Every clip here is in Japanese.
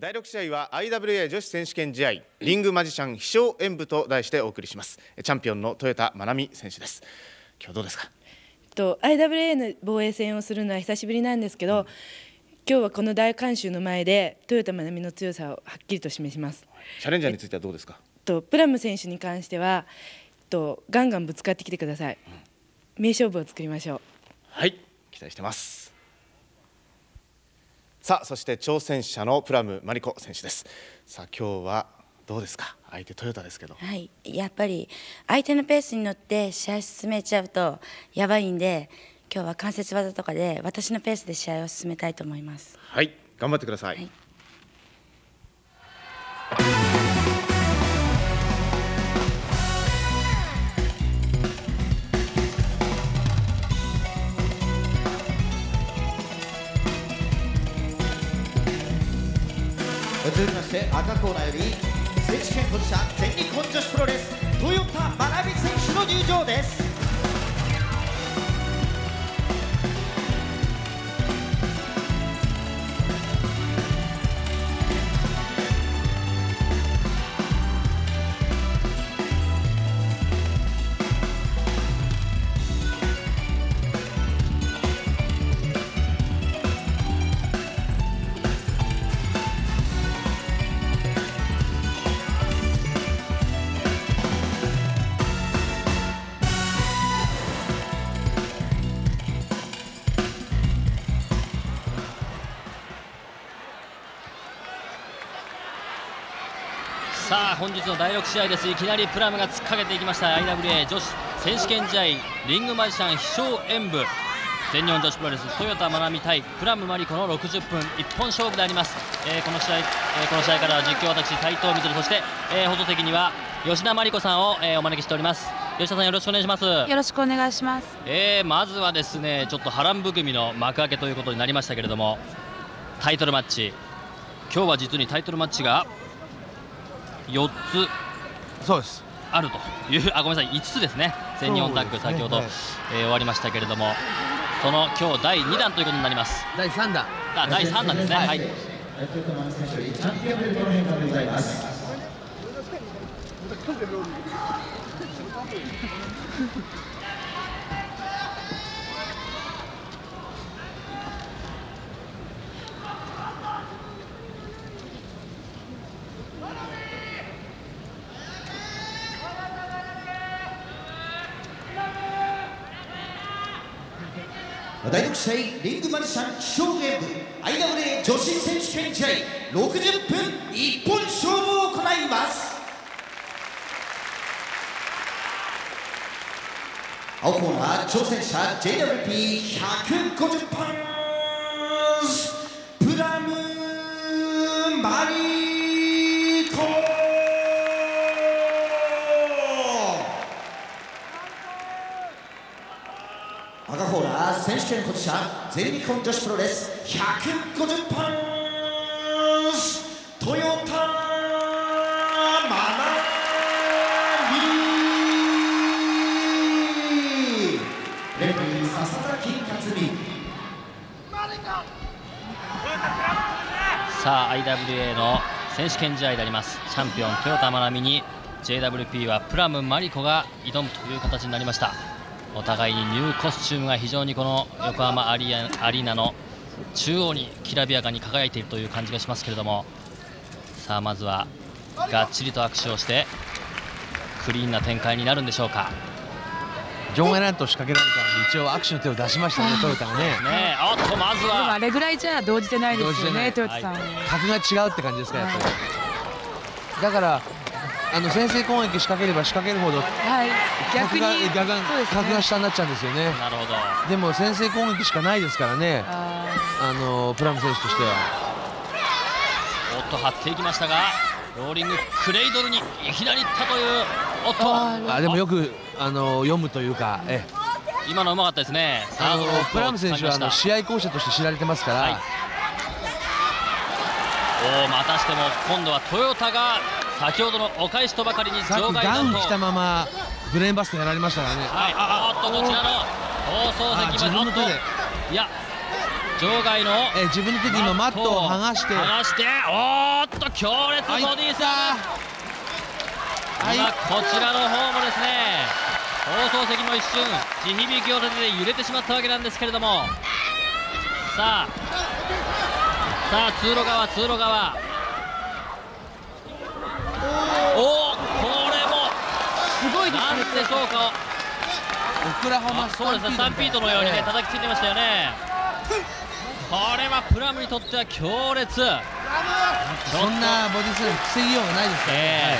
第6試合は IWA 女子選手権試合リングマジシャン飛翔演舞と題してお送りします。チャンピオンの豊田真奈美選手です。今日どうですか？と IWA の防衛戦をするのは久しぶりなんですけど、うん、今日はこの大観衆の前で豊田真奈美の強さをはっきりと示します。チャレンジャーについてはどうですか？とプラム選手に関してはとガンガンぶつかってきてください、うん、名勝負を作りましょう。はい。期待してますさあそして挑戦者のプラムマリコ選手です。さあ今日はどうですか？相手トヨタですけど。はい。やっぱり相手のペースに乗って試合進めちゃうとやばいんで今日は関節技とかで私のペースで試合を進めたいと思います。はい。頑張ってください、はいして赤コーナーより選手権保持者全日本女子プロレス豊田真美選手の入場です。さあ本日の第6試合です。いきなりプラムが突っかけていきました。IWA 女子選手権試合リングマジシャン飛翔演舞全日本女子プロレス豊田真奈美対プラムマリコの60分一本勝負であります、えー、この試合、えー、この試合からは実況私斉藤光そして、えー、放送席には吉田真理子さんを、えー、お招きしております。吉田さんよろしくお願いします。よろしくお願いします、えー、まずはですねちょっと波乱含みの幕開けということになりましたけれどもタイトルマッチ。今日は実にタイトルマッチが4つ。そうです。あるというあごめんなさい。5つですね。全日本タッグ、先ほど、はい、えー、終わりましたけれども。その今日第2弾ということになります。第3弾。あ第3弾ですね。はい、はい第6試合リングマジシャン勝負演舞 IWA 女子選手権試合60分一本勝負を行います青コーナー挑戦者 JWP150 パンナー選手権保持者全日本女子プロレス150パントヨタマナビレフリー笹崎克美さあ IWA の選手権試合であります。チャンピオントヨタマナミに JWP はプラムマリコが挑むという形になりました。お互いにニューコスチュームが非常にこの横浜アリーナの中央にきらびやかに輝いているという感じがしますけれども。さあまずはがっちりと握手をしてクリーンな展開になるんでしょうか。場外乱闘仕掛けられたので一応握手の手を出しましたねトヨタがね。ねおっとまずは。あれぐらいじゃ動じてないですよねトヨタさん、格が違うって感じですかやっぱり、だからあの先制攻撃仕掛ければ仕掛けるほど、はい、逆に逆が、ね、格が下になっちゃうんですよね。なるほど。でも先制攻撃しかないですからね。あのプラム選手としては。おっと張っていきましたがローリングクレイドルにいきなりいったというおっとあでもよくあの読むというかえ今のうまかったですね。あのプラム選手はあの試合巧者として知られてますから、はい、おまたしても今度はトヨタが先ほどのお返しとばかりに場外ダウン来たままブレーンバストやられましたからね。はい。あっとこちらの放送席まで。いや場外のえ自分の手で今マットを剥がして。剥がしておーっと強烈ボディースラム今こちらの方もですね。放送席も一瞬地響きを立てて揺れてしまったわけなんですけれども。さあさあ通路側通路側おおこれもすごいですなんねでしょうかオクラホマスそうですねスタンピードのようにね叩きついてましたよね。これはプラムにとっては強烈。そんなボディスラム防ぎようがないですから、ええ。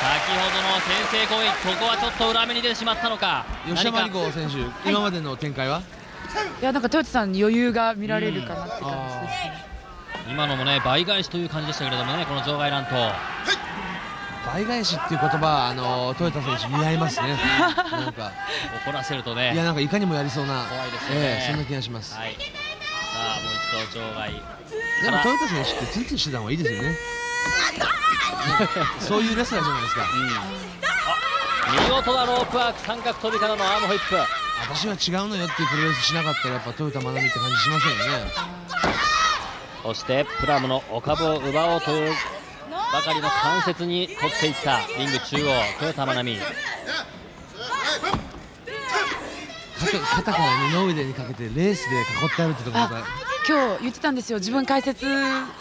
先ほどの先制攻撃ここはちょっと裏目に出てしまったのか。吉田麻里何か。子選手、今までの展開は？い。やなんかトヨタさんに余裕が見られるかなって感じですね。今のもね倍返しという感じでしたけれどもねこの場外乱闘倍返しっていう言葉はあのトヨタ選手似合いますね。なんか怒らせるとね。いやなんかいかにもやりそうな怖いですよね。ええそんな気がします、はい。さあもう一度場外でもトヨタ選手ってツンツンしてた方がいいですよね。そういうレスラーじゃないですか、見事なロープワーク三角跳びからのアームホイップ。私は違うのよっていうプロレスしなかったらやっぱトヨタマナミって感じしませんよね。そしてプラムのお株を奪おうというばかりの関節に取っていったリング中央トヨタマナミ肩肩から二の腕にかけてレースで囲ってあるってところが。今日言ってたんですよ。自分解説っ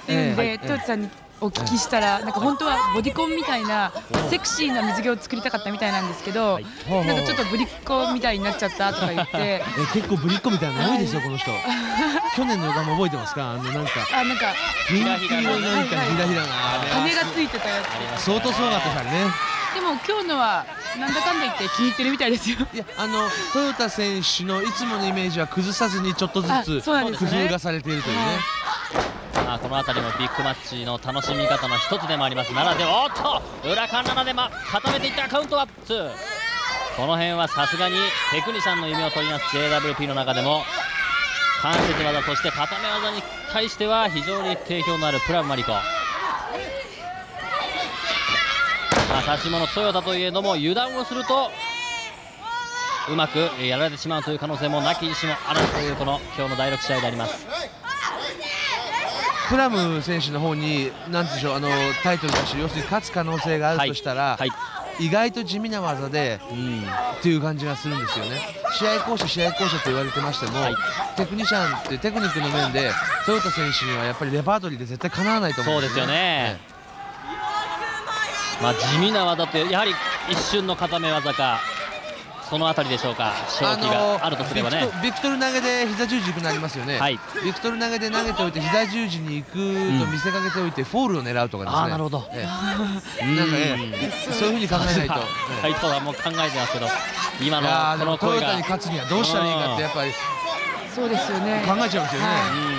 ていうんで、ええ。トヨタさんにお聞きしたら、なんか本当はボディコンみたいなセクシーな水着を作りたかったみたいなんですけど、なんかちょっとぶりっ子みたいになっちゃったとか言って。え結構ぶりっ子みたいなの多いですよこの人。去年の予感も覚えてますか？あのなんか。あなんか。ピンク色のなんかひらひらがあれ。羽がついてたやつ。相当すごかったからね。でも今日のはなんだかんだ言って気に入ってるみたいですよ。いやあのトヨタ選手のいつものイメージは崩さずにちょっとずあつ工夫がされているというねまあこの辺りもビッグマッチの楽しみ方の一つでもあります。ならではおっと裏カンナナで、ま、固めていったカウントアップこの辺はさすがにテクニシャンの夢を取ります。JWP の中でも関節技そして固め技に対しては非常に定評のあるプラムマリコ。まあ指し物トヨタといえども油断をするとうまくやられてしまうという可能性もなきにしもあらずというこの今日の第6試合であります。プラム選手の方になんでしょうあのタイトルだし要するに勝つ可能性があるとしたら、はい意外と地味な技で、っていう感じがするんですよね。試合巧者試合巧者と言われてましても、はい。テクニシャンってテクニックの面でトヨタ選手にはやっぱりレパートリーで絶対かなわないと思うんそうですよね、まあ、地味な技ってやはり一瞬の固め技かそのあたりでしょうか勝機があるとすればね、ビクトビクトル投げで膝十字になりますよね、はい。ビクトル投げで投げておいて膝十字に行くと見せかけておいてフォールを狙うとかですね、あーなるほど。ええ。なんかええそういうふうに考えないと、ええ斉藤はもう考えてますけど今のこの声が。トヨタに勝つにはどうしたらいいかってやっぱりそうですよね。考えちゃいますよね、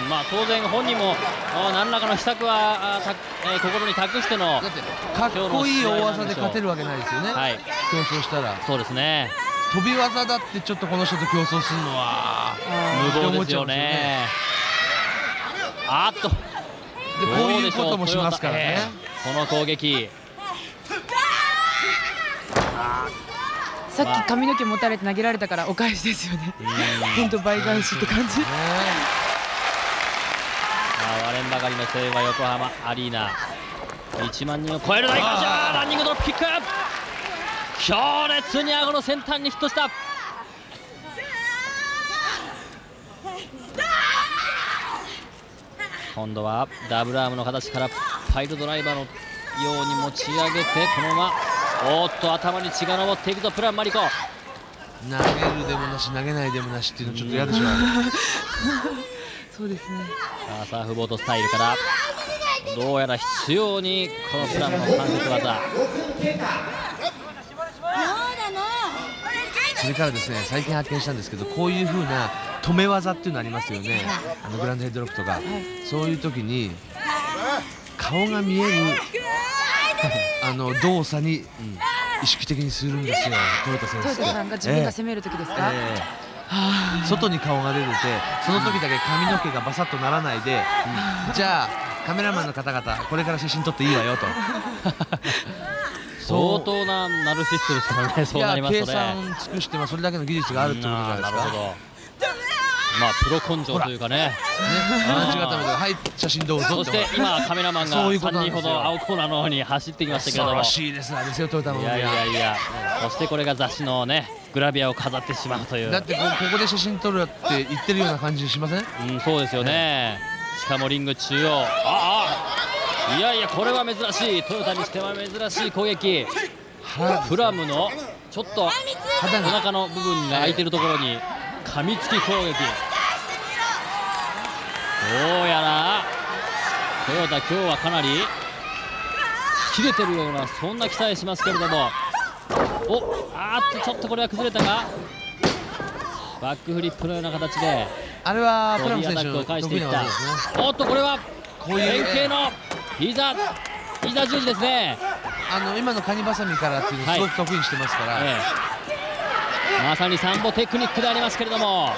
うん。まあ、当然本人もあ何らかの秘策はあた、えー心に託してのだってかっこいい大技で勝てるわけないですよね、はい。競争したら。そうですね飛び技だってちょっとこの人と競争するのは無謀ですよね。あっと。でこういうこともしますからね、この攻撃。さっき髪の毛持たれて投げられたからお返しですよね。本当倍返しって感じ。あー割れんばかりの声は横浜アリーナ。1万人を超える大感謝ランニングドロップキック強烈に顎の先端にヒットした。今度はダブルアームの形からパイルドライバーのように持ち上げてこのままおーっと頭に血が上っていくとプランマリコ。投げるでもなし投げないでもなしっていうのちょっと嫌でしょ、そうですね。さあサーフボードスタイルからどうやら必要にこのプラムの関節技れからですね最近発見したんですけどこういう風な止め技っていうのありますよね。あのグランドヘッドロックとか、そういう時に顔が見える あの動作に意識的にするんですよ。トヨタ選手ってトヨタさんが自分が攻める時ですか、ええ。外に顔が出ててその時だけ髪の毛がバサッとならないで、じゃあカメラマンの方々これから写真撮っていいわよと 相当なナルシストですからねそうなりますといや計ね算尽くして、まあ、それだけの技術があるってことじゃないですか。なるほど。まあプロ根性というかね。ね同じ固めではい写真どうぞそして今カメラマンがそういうことな3んですよ。人ほど青コーナーの方に走ってきましたけれども。素晴らしいレスラーですよトヨタのいやいやいや。そしてこれが雑誌のねグラビアを飾ってしまうという。だってこここで写真撮るって言ってるような感じしません？うん、そうですよね、しかもリング中央、ああ、いやいや、これは珍しい、トヨタにしては珍しい攻撃、プラムのちょっとお腹の部分が空いてるところに、噛みつき攻撃、どうやらトヨタ、今日はかなり切れてるような、そんな期待しますけれども、おあーっと、ちょっとこれは崩れたが、バックフリップのような形で。あれはプラム選手のボディアタックを返していった。得意な技ですね。おっとこれはこういう円形の膝膝十字ですね、あの今のカニバサミからっていうのをすごく得意にしてますから、ええ。まさにサンボテクニックでありますけれども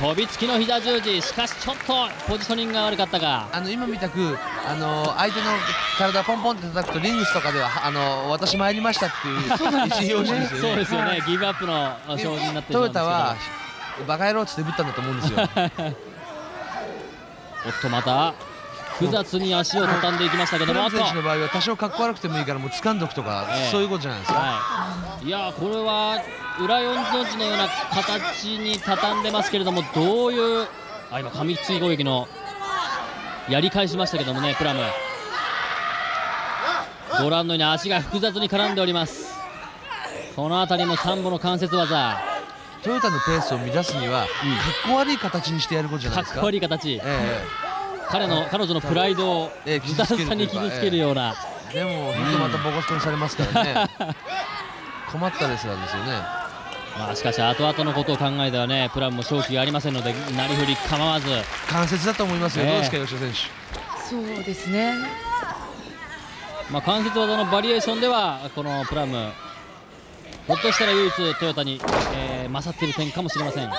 飛びつきの膝十字しかしちょっとポジショニングが悪かったがあの今みたくあの相手の体をポンポンって叩くとリングスとかではあの私参りましたっていう意思表示ですよね。そうですよね、ギブアップの表示になってしまトうんですけど。ヨタはバカ野郎ってぶったんだと思うんですよ。おっとまた複雑に足を畳んでいきましたけどもあと選手の場合は多少かっこ悪くてもいいからもう掴んどくとか、ええ。そういうことじゃないですか。はい、いやこれは裏四の字のような形に畳んでますけれどもどういうあ今噛みつき攻撃のやり返しましたけどもねプラム。ご覧のように足が複雑に絡んでおります。この辺りもサンボの関節技。トヨタのペースを乱すには、かっこ悪い形にしてやることじゃないかっですか。こ悪い形。ええ彼の彼女のプライドをええズタズタに傷つけるような、でも本当またボコスコにされますからね。困ったレスラーですよね。まあしかし後々のことを考えてはねプラムも勝機がありませんのでなりふり構わず関節だと思いますよ。ええどうですか吉田選手？そうですねまあ、関節技のバリエーションではこのプラムひょっとしたら唯一トヨタに、えー勝っている点かもしれません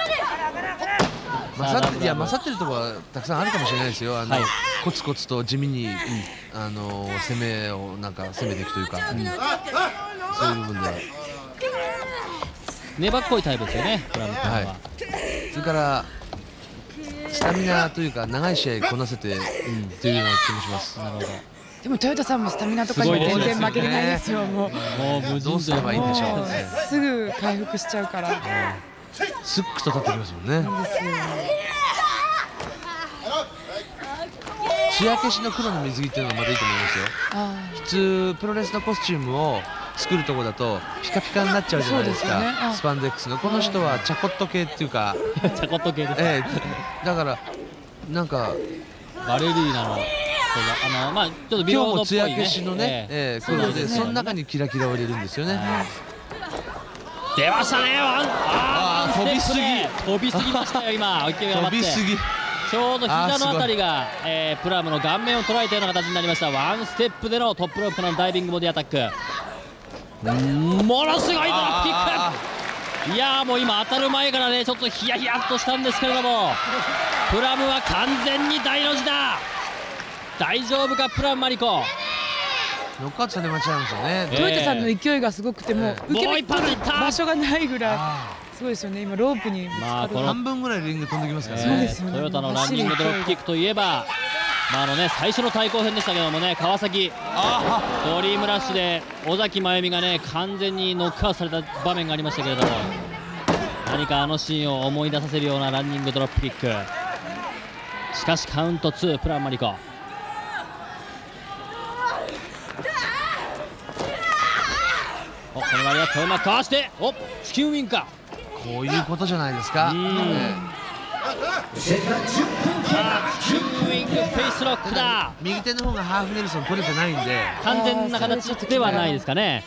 勝っていや勝っってるところはたくさんあるかもしれないですよ。あの、はい。コツコツと地味に、あの攻めをなんか攻めていくというか、そういう部分では。粘っこいタイプですよねプラム君は、はい。それからスタミナというか長い試合こなせて、うん、というような気もします。なるほど。でもトヨタさんもスタミナとかにはすごいです全然負けれないですよもう。もう無どうすればいいんでしょう。すぐ回復しちゃうからスックと立ってきますもんね。艶消しの黒の水着っていうのがまたいいと思いますよ。あ普通プロレスのコスチュームを作るところだとピカピカになっちゃうじゃないですか。ね。あスパンデックスのこの人はチャコット系っていうか、チャコット系です、ええ。だからなんかバレリーナの。あのまあちょっとビ今日もロードっぽい、ね、艶消しのね、ええ。そう黒でね。その中にキラキラを入れるんですよね。出ましたね。ワンあーあー飛びすぎ。飛びすぎましたよ今。勢いが飛余って。びすぎ。ちょうど膝のあたりが、えープラムの顔面を捉えたような形になりました。ワンステップでのトップロープのダイビングボディアタック。うんものすごいドロップキック。いやーもう今当たる前からねちょっとヒヤヒヤっとしたんですけれども。プラムは完全に大の字だ。大丈夫かプラムマリコノックアウトされまっちゃうんですよね。えトヨタさんの勢いがすごくても受けもう一発いった。場所がないぐらいあすごいですよね。今ロープにまあこの半分ぐらいリング飛んできますからえね。ね。トヨタのランニングドロップキックといえば、まああのね、最初の対抗戦でしたけどもね川崎。ドリームラッシュで尾崎真由美がね完全にノックアウトされた場面がありましたけれども何かあのシーンを思い出させるようなランニングドロップキック。しかしカウント2プランマリコおこの割りは遠まかわしておチキンウィンかこういうことじゃないですか。うん。えチキンウィンクフェイスロックだ。え右手の方がハーフネルソン取れてないんで、完全な形ではないですかね。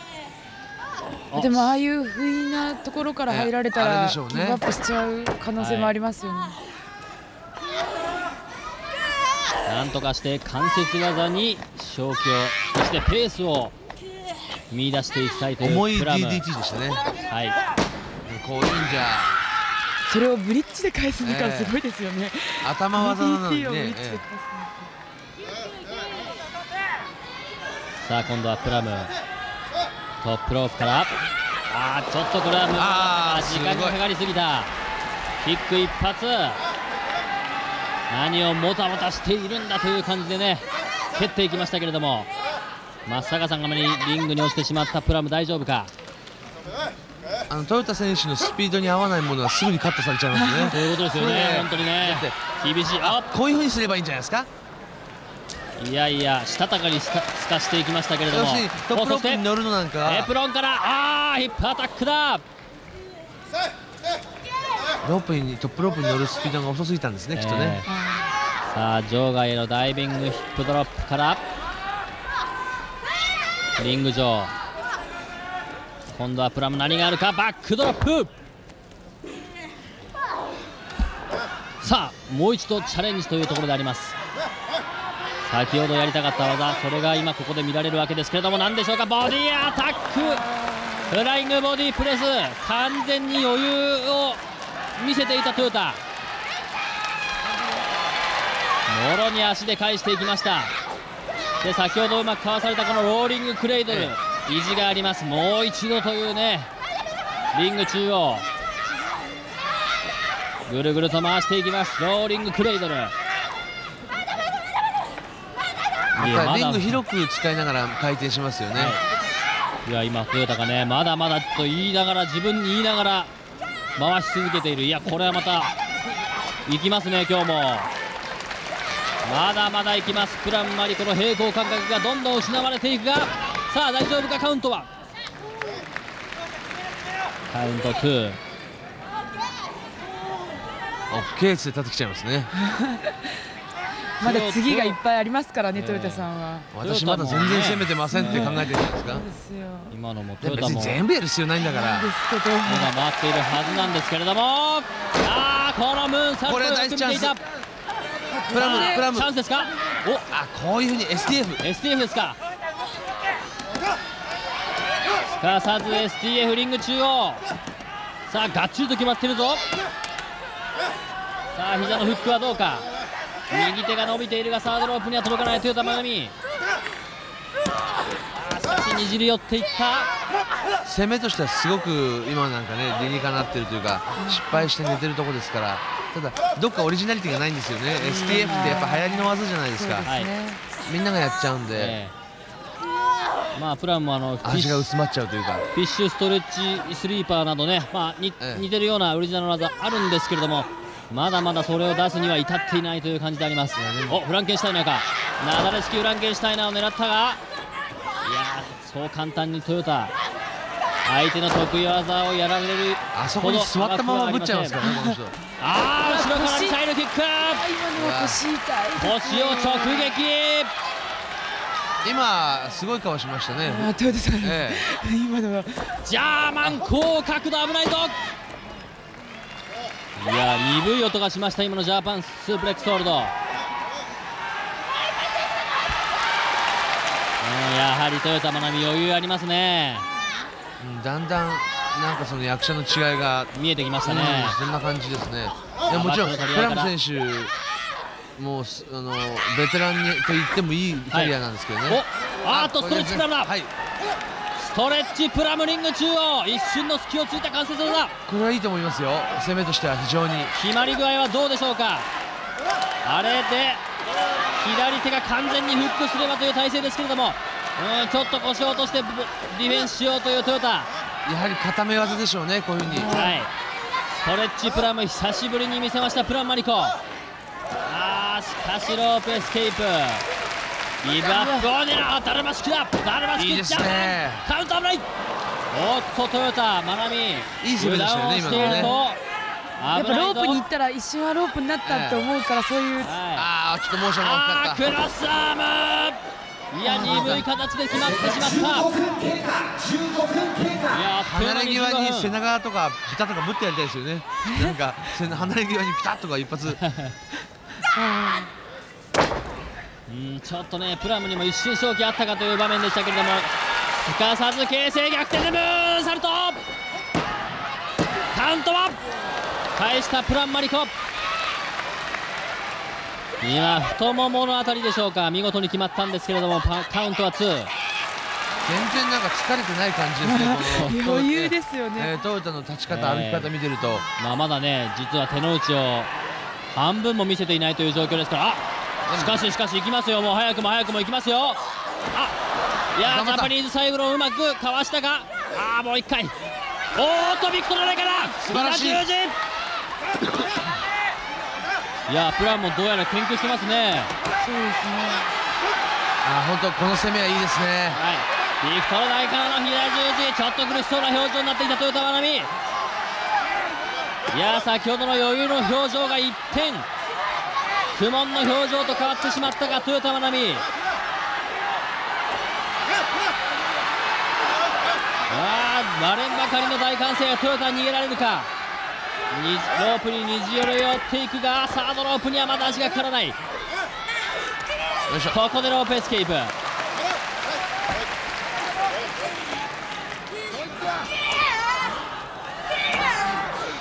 でもああいう不意なところから入られたらでしょうね。ギブアップしちゃう可能性もありますよね、なんとかして関節技に勝機をそしてペースを見出していきたいという重いプラム DDT でしたね。はい、こういうんじゃそれをブリッジで返すのからすごいですよね、頭技なのにね。さあ今度はプラムトップロープから。あーちょっとこれは無駄だあー時間がかかりすぎた。キック一発。何をもたもたしているんだという感じでね蹴っていきましたけれども松坂さんがにリングに落ちてしまったプラム大丈夫か？あのトヨタ選手のスピードに合わないものはすぐにカットされちゃいますねそういうことですよね本当にね。厳しい。あこういう風にすればいいんじゃないですか？いやいやしたたかにすかしていきましたけれども。トップロップに乗るのなんか。エプロンからあーヒップアタックだ。ロープにトップロープに乗るスピードが遅すぎたんですね、きっとね。えー。さあ場外へのダイビングヒップドロップからリング上。今度はプラム何があるか？バックドロップ。さあもう一度チャレンジというところであります。先ほどやりたかった技それが今ここで見られるわけですけれども何でしょうか？ボディアタック。フライングボディプレス。完全に余裕を見せていたトヨタ。もろに足で返していきました。で先ほどうまくかわされたこのローリングクレイドル、意地があります。もう一度というねリング中央。ぐるぐると回していきます。ローリングクレイドル。リング広く使いながら回転しますよね、いや今トヨタがねまだまだと言いながら自分に言いながら回し続けている。いやこれはまた行きますね今日もまだまだ行きます。プランマリコの平行感覚がどんどん失われていくがさあ大丈夫か？カウントは？カウント2オッケーって立ってきちゃいますね。まだ次がいっぱいありますからね、トヨタさんは。私まだ全然攻めてませんって考えてるんじゃないですか？そうですよ。今のもトヨタも全部やる必要ないんだから。ですけど、目が回っているはずなんですけれども。あーこのムーンサルトをよはナイスチャンス。く見ていたプラムプラム。チャンスですか？おあこういうふうに STF STF ですか？すかさず STF リング中央。さあがっちりと決まってるぞ。さあ膝のフックはどうか？右手が伸びているがサードロープには届かない。トヨタ真奈美少しにじり寄っていった。攻めとしてはすごく今なんかね理にかなってるというか失敗して寝てるとこですからただどっかオリジナリティがないんですよね。STF ってやっぱ流行りの技じゃないですか。はい。みんながやっちゃうんで。ええ。まあプランもあのフィッシュ味が薄まっちゃうというか。フィッシュストレッチスリーパーなどね、まあにええ。似てるようなオリジナルの技あるんですけれどもまだまだそれを出すには至っていないという感じであります。おフランケンシュタイナーか。なだれ式フランケンシュタイナーを狙ったがいやーそう簡単にトヨタ相手の得意技をやられるあそこに座ったままぶっちゃいますからねこの人。あー後ろからミサイルキック今のは腰を直撃。今すごい顔しましたね。あ、トヨタさん、え今のは。ジャーマン高角度危ないぞ。いや鈍い音がしました今のジャーパンスープレックスホールド。うんやはりトヨタ真奈美余裕ありますねだんだんなんかその役者の違いが見えてきましたね、うんそんな感じですね。いやもちろんクラム選手もうすあのベテランにと言ってもいいキャリアなんですけどね、おあーっとストレッチプラムだ、はい。ストレッチプラムリング中央一瞬の隙をついた関節技これはいいと思いますよ。攻めとしては非常に。決まり具合はどうでしょうか。あれで左手が完全にフックすればという体勢ですけれどもうんちょっと腰を落としてディフェンスしようというトヨタ。やはり固め技でしょうねこういうふうに。はい。ストレッチプラム久しぶりに見せましたプラムマリコ。あーしかしロープエスケープ。ギブアップを狙う。ダルマ式だ。ダルマ式いいですね。カウント危ない。おっとトヨタマナミ。いい攻めでしたよね今のやっぱロープに行ったら一瞬はロープになったって思うから、そういう。はい。ああちょっとモーションが大きかっクロスアームいや鈍い形で決まってしまった。15分経過15分経過。いやあったという間に離れ際に15分背中とかピタッとかぶってやりたいですよね。なんか背離れ際にピタッとか一発。うんちょっとねプラムにも一瞬勝機あったかという場面でしたけれども。すかさず形勢逆転でムーンサルト。カウントは返したプランマリコ今太もものあたりでしょうか。見事に決まったんですけれどもパカウントは2全然なんか疲れてない感じですね余裕ですよね。えートヨタの立ち方歩き方見てると、まあ、まだね実は手の内を半分も見せていないという状況ですから。あしかししかし行きますよ。もう早くも早くも行きますよ。あいやジャパニーズ最後のうまくかわしたがあーもう一回。おーっとビクトルレから素晴らしいいやープランもどうやら研究してますね。そうですね。あ本当この攻めはいいですね。はい。ビクトル大からの左十字ちょっと苦しそうな表情になってきた豊田真奈美いやー先ほどの余裕の表情が一変苦悶の表情と変わってしまったが豊田真奈美あー割れんばかりの大歓声トヨタ逃げられるか。にロープににじり寄っていくがサードロープにはまだ足がかからない。ここでロープエスケープ。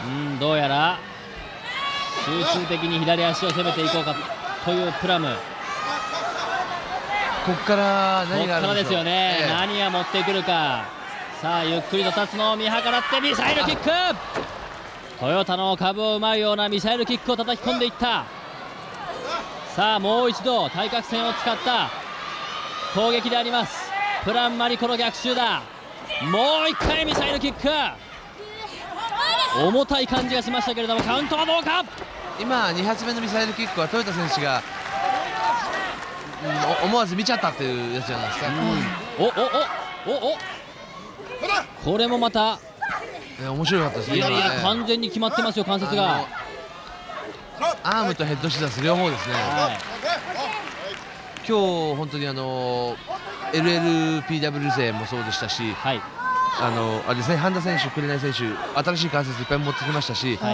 うんどうやら集中的に左足を攻めていこうかというプラム。ここからここ何があからでするんでしょう？よね、ええ。何が持ってくるか。さあゆっくりと立つのを見計らってミサイルキックトヨタの株をうまいようなミサイルキックを叩き込んでいった。さあもう一度対角線を使った。攻撃であります。プランマリコの逆襲だ。もう一回ミサイルキック。重たい感じがしましたけれどもカウントはどうか？今2発目のミサイルキックはトヨタ選手が、うんお思わず見ちゃったっていうやつじゃないですか、おおおおお。これもまたえ面白かったですねいやいや今。ね完全に決まってますよ関節が。アームとヘッドシザース両方ですね、はい。今日本当にあの LLPW 勢もそうでしたし、はい。あのあれですね半田選手、紅選手、新しい関節いっぱい持ってきましたし、は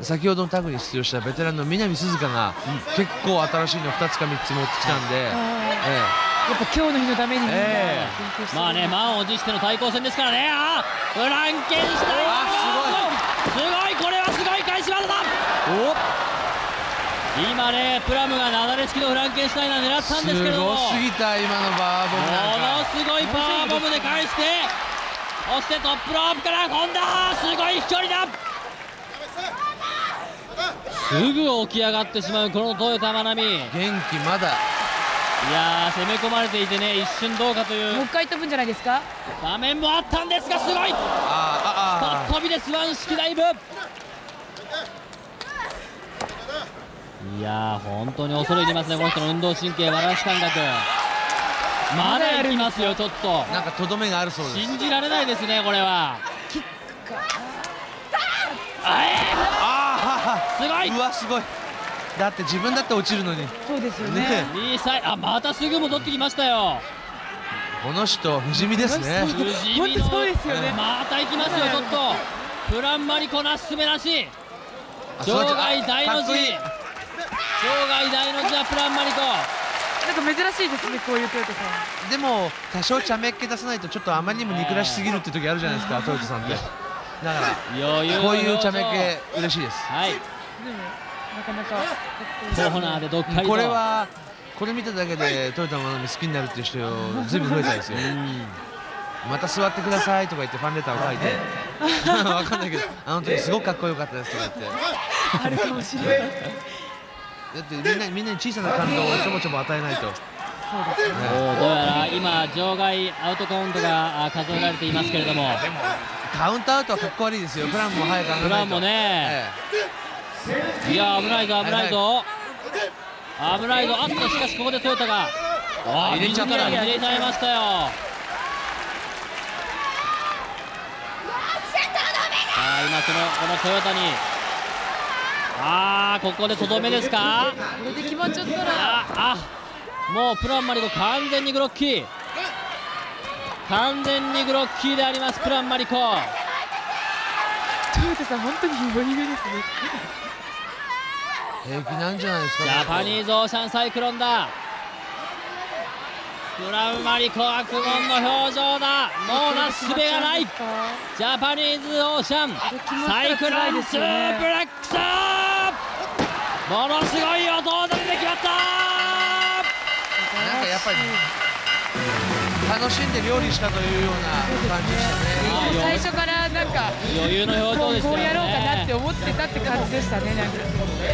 い。先ほどのタグに出場したベテランの南鈴鹿が、結構新しいの2つか3つ持ってきたんで、えやっぱ今日の日のためにみんなえ勉強してまあね満を持しての対抗戦ですからね。あーフランケンシュタイン。すごい。すごいこれはすごい返し技だ。今ねプラムがなだれ式のフランケンシュタイナー狙ったんすですけれども。ごすぎた、今のバーボムもなんか。のすごいパワーボムで返してそしてトップロープから今度はすごい飛距離だ。すぐ起き上がってしまうこのトヨタ真奈美い元気まだやー攻め込まれていてね一瞬どうかというもう一回飛ぶんじゃないですか？場面もあったんですがすごい。あーああ飛びでスワン式ダイブ。いやー本当に恐れ入りますねこの人の運動神経バランス感覚。まだ行きますよちょっと。ーなんかとどめがあるそうです。信じられないですねこれは。ああえーすごい。ーうわすごいだって自分だって落ちるのに。そうですよね。ね。ミサイあまたすぐ戻ってきましたよ。この人不死身ですね。不死身。本当そうですよね。また行きますよちょっと。プランマリコなすすべなし場あそう外大の字。かっこいい。場外大の字はプランマリコ。なんか珍しいですねこういうトヨタさん。でも多少茶目っ気出さないとちょっとあまりにも憎らしすぎるって時あるじゃないですかトヨタさんって。だから余裕のこういう茶目っ気嬉しいです。はい。でもなかなか コーナーでどっかりとこれはこれ見ただけでトヨタの好きになるっていう人ずいぶん増えたですよ。うん。また座ってくださいとか言ってファンレターを書いて。わかんないけどあの時すごくかっこよかったですとか言って。あるかもしれない。だってみんなみんなに小さな感動をちょぼちょぼ与えないと。おーどうやら今場外アウトカウントがあ数えられていますけれども。カウントアウトはかっこ悪いですよ。プランも早く上がらないと。プランもねいや危ないぞ危ない。ぞ。危ないぞ。あっとしかしここでトヨタが。あー入れちゃった自ら入れちゃいましたよ。さあ今そのこのトヨタに。ああここでとどめですか？これで決まっちゃったらああもうプランマリコ完全にグロッキー完全にグロッキーでありますプランマリコトヨタさん本当に余裕ですね。平気なんじゃないですか。ジャパニーズオーシャンサイクロンだ。プランマリコは苦悶の表情だ。もうなすすべがない。ジャパニーズオーシャンサイクロンスープレックスものすごい音を出て決まった。なんかやっぱり楽しんで料理したというような感じでしたね。最初からなんか余裕の表情でしたよね。こうやろうかなって思ってたって感じでしたねなんか。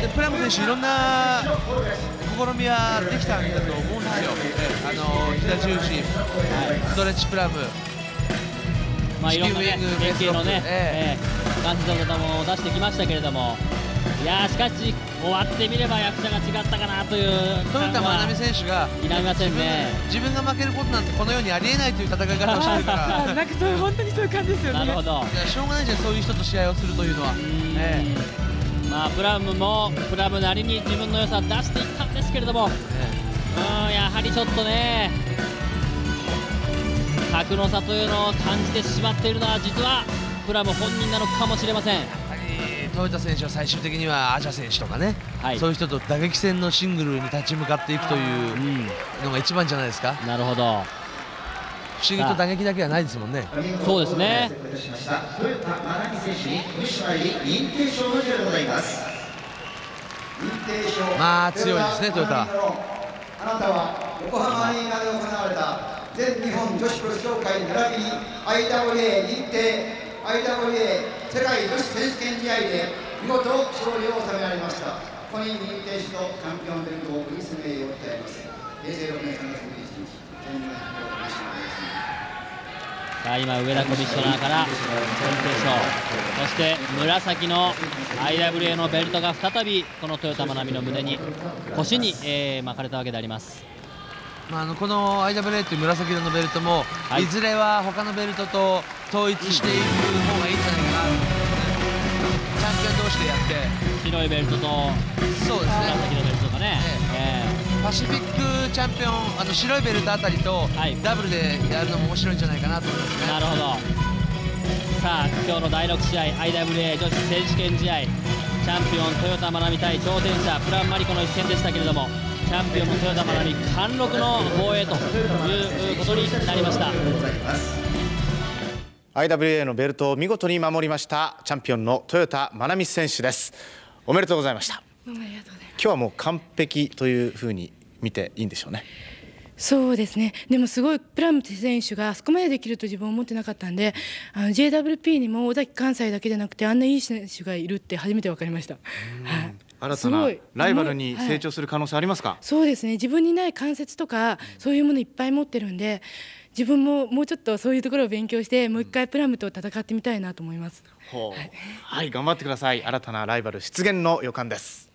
でプラム選手いろんな試みはできたんだと思うんですよ。あの膝重心、ストレッチプラム、まあ、いろんな、ね、地球ウィング連携のね、えええ感じの方も出してきましたけれども、いやーしかし、終わってみれば役者が違ったかなという豊田真奈美選手が否めませんね。自分が負けることなんてこの世にありえないという戦い方をしてるから。あ なんかそういう本当にそういう感じですよねなるほど。いやしょうがないじゃんそういう人と試合をするというのは。えまあプラムもプラムなりに自分の良さを出していったんですけれども、うんやはりちょっとね格の差というのを感じてしまっているのは実はプラム本人なのかもしれません。やっぱり豊田選手は最終的にはアジャ選手とかね、はいそういう人と打撃戦のシングルに立ち向かっていくというのが一番じゃないですか。なるほど。不思議と打撃だけはないですもんね。そうですね。しました豊田真奈美選手にコミッショナー入り認定証の授与でございます認定証まあ強いですね豊田あなたは横浜アリーナで行われた全日本女子プロ協会並びに IWA 認定 IWA 世界女子選手権試合で見事勝利を収められました。ここに認定士とチャンピオンベルトを送り進めようとあります。平成6年3月21日さあ今上田コミッショナーから認定証そして紫の IWA のベルトが再びこの豊田真奈美の胸に腰に、えー巻かれたわけであります。まあ、あのこの IWA という紫色のベルトも、はい。い、ずれは他のベルトと統一していくチャンピオン同士でやって白いベルトとそうですね紫のベルトがね、えパシフィックチャンピオンあの白いベルトあたりとダブルでやるのも面白いんじゃないかなと思いますね。なるほどさあ今日の第6試合 IWA 女子選手権試合チャンピオン豊田真奈美対挑戦者プランマリコの一戦でしたけれどもチャンピオンの豊田真奈美貫禄の防衛ということになりました IWA のベルトを見事に守りましたチャンピオンの豊田真奈美選手です。おめでとうございました。今日はもう完璧というふうに見ていいんでしょうね。そうですね。でもすごいプラム選手があそこまでできると自分は思ってなかったんであの JWP にも尾崎関西だけじゃなくてあんないい選手がいるって初めて分かりました、はい、新たなライバルにはい。成長する可能性ありますか、そうですね。自分にない関節とかそういうものいっぱい持ってるんで自分ももうちょっとそういうところを勉強してもう一回プラムと戦ってみたいなと思います。ほう。はい頑張ってください。新たなライバル出現の予感です。